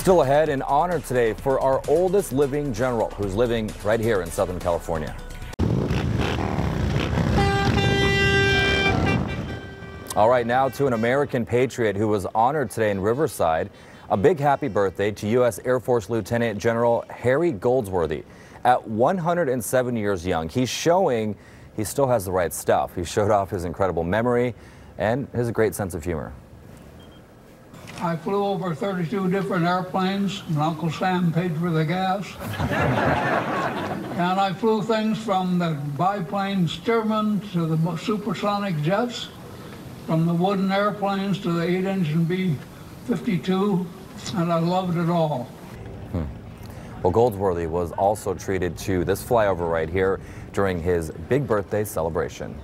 Still ahead, an honor today for our oldest living general who's living right here in Southern California. All right, now to an American patriot who was honored today in Riverside. A big happy birthday to U.S. Air Force Lieutenant General Harry Goldsworthy. At 107 years young, he's showing he still has the right stuff. He showed off his incredible memory and his great sense of humor. I flew over 32 different airplanes, and Uncle Sam paid for the gas. and I flew things from the biplane Stearman to the supersonic jets, from the wooden airplanes to the 8-engine B-52, and I loved it all. Hmm. Well, Goldsworthy was also treated to this flyover right here during his big birthday celebration.